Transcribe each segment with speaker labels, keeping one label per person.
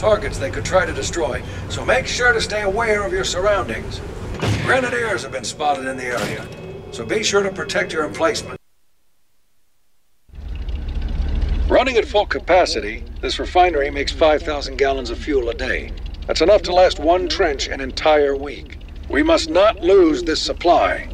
Speaker 1: targets they could try to destroy, so make sure to stay aware of your surroundings. Grenadiers have been spotted in the area, so be sure to protect your emplacement. Running at full capacity, this refinery makes 5,000 gallons of fuel a day. That's enough to last one trench an entire week. We must not lose this supply.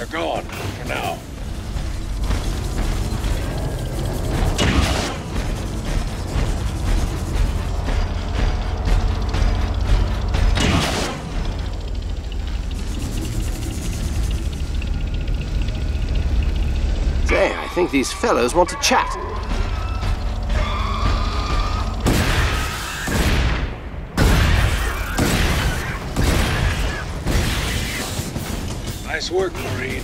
Speaker 1: They're gone, for now.
Speaker 2: Say, I think these fellows want to chat.
Speaker 1: Nice work, Marine.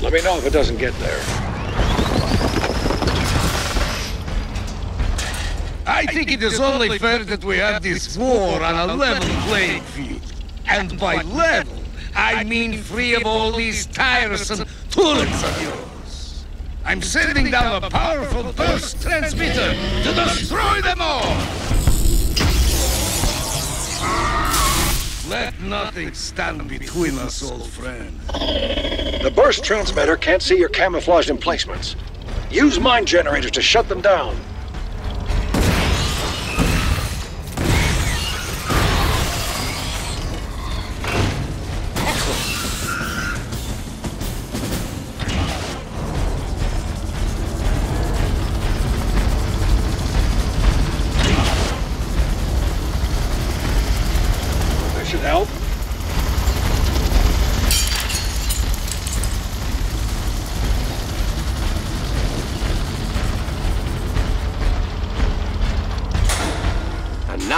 Speaker 1: Let me know if it doesn't get there.
Speaker 3: I think it is only fair that we have this war on a level playing field. And by level, I mean free of all these tiresome turrets of yours. I'm sending down a powerful burst transmitter to destroy them all! Let nothing stand between us, old friend.
Speaker 1: The burst transmitter can't see your camouflaged emplacements. Use mine generators to shut them down.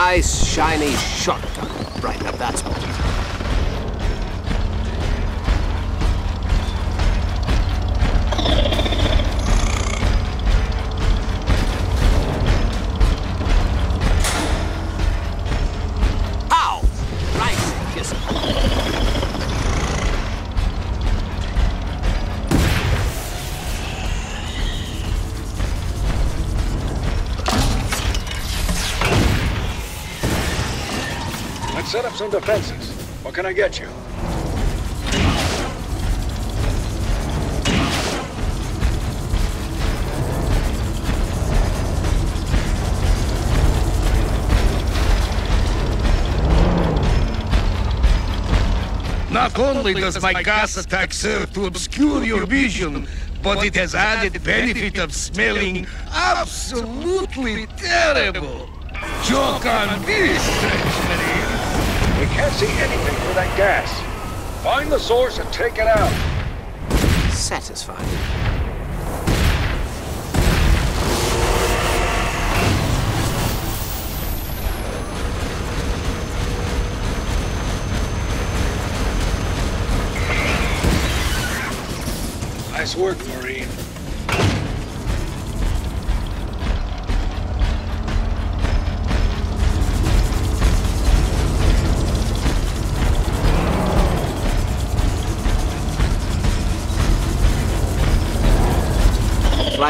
Speaker 2: Nice, shiny shotgun. Brighten up that spot.
Speaker 1: Set up some defenses. What can I get you?
Speaker 3: Not only does my gas attack serve to obscure your vision, but it has added benefit of smelling absolutely terrible. Joke on this.
Speaker 1: We can't see anything through that gas. Find the source and take it out.
Speaker 2: Satisfying.
Speaker 1: Nice work, Marine.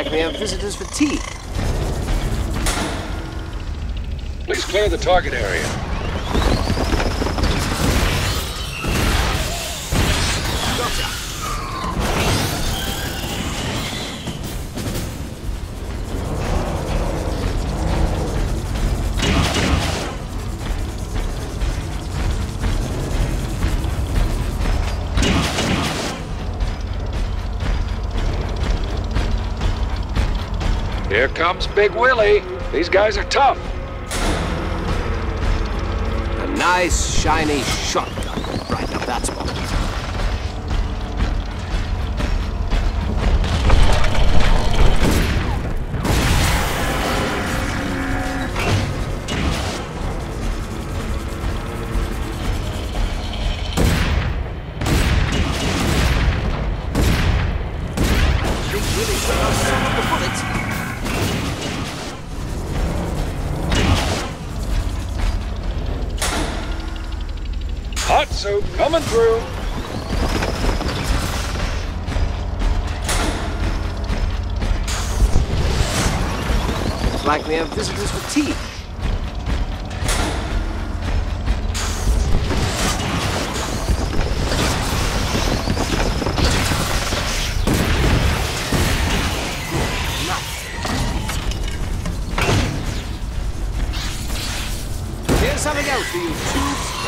Speaker 2: Like we have visitors for tea.
Speaker 1: Please clear the target area. Here comes Big Willie. These guys are tough.
Speaker 2: A nice, shiny shotgun. Right, up that spot.
Speaker 1: Coming through.
Speaker 2: Looks like we have visitors tea. Here's something else for you tubes.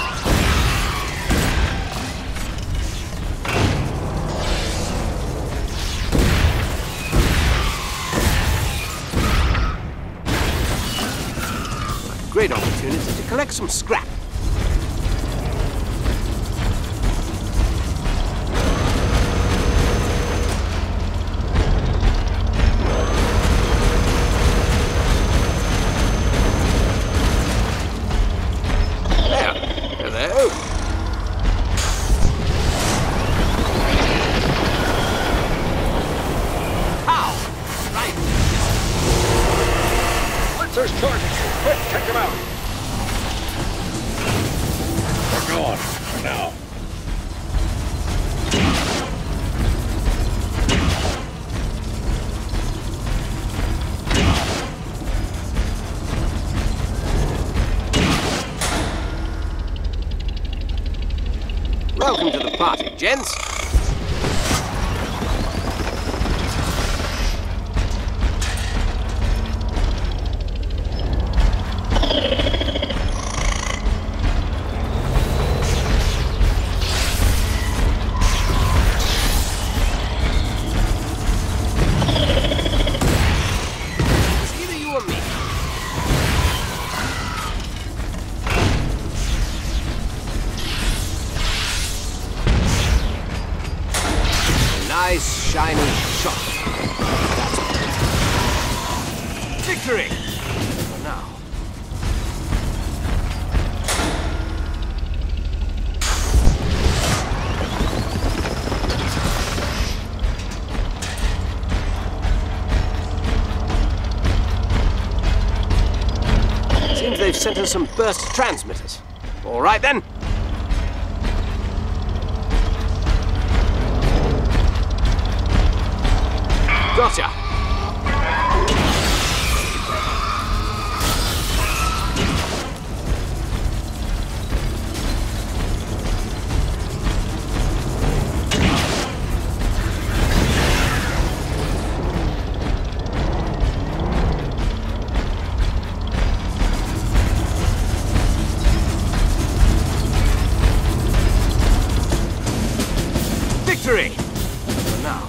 Speaker 2: Great opportunity to collect some scrap.
Speaker 1: Blitzer's charging. Quick, take him out. They're gone for now.
Speaker 2: Welcome to the party, gents. Sent us some burst transmitters. All right then. Gotcha. Victory! For now.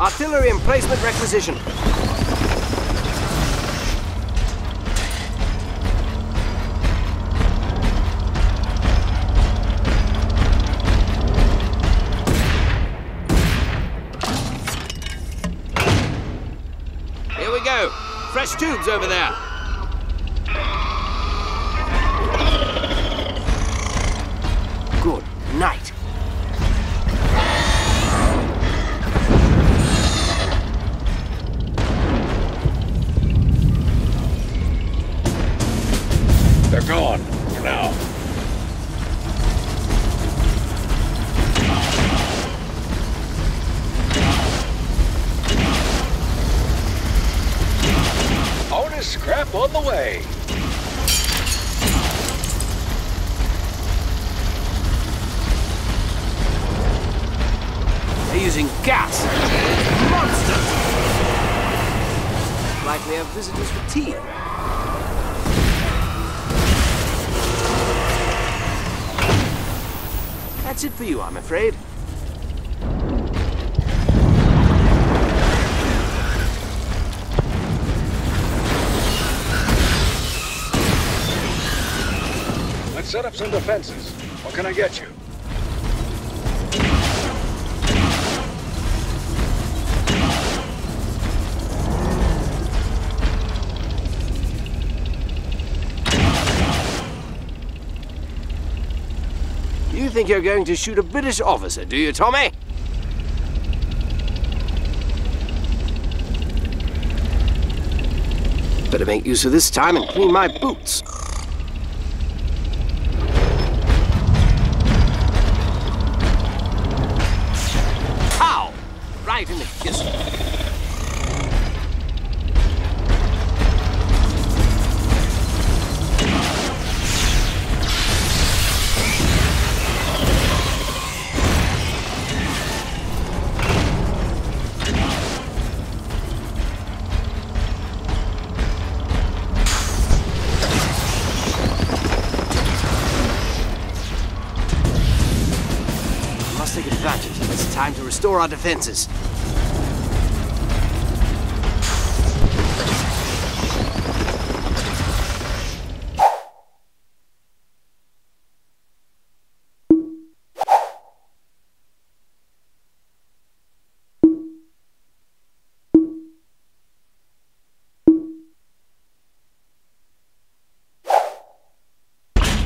Speaker 2: Artillery emplacement requisition. Tubes over there.
Speaker 1: On the way.
Speaker 2: They're using gas. Monsters! Likely have visitors for tea. That's it for you, I'm afraid.
Speaker 1: Set up some defenses. What can I get you?
Speaker 2: You think you're going to shoot a British officer, do you, Tommy? Better make use of this time and clean my boots. Restore our defenses.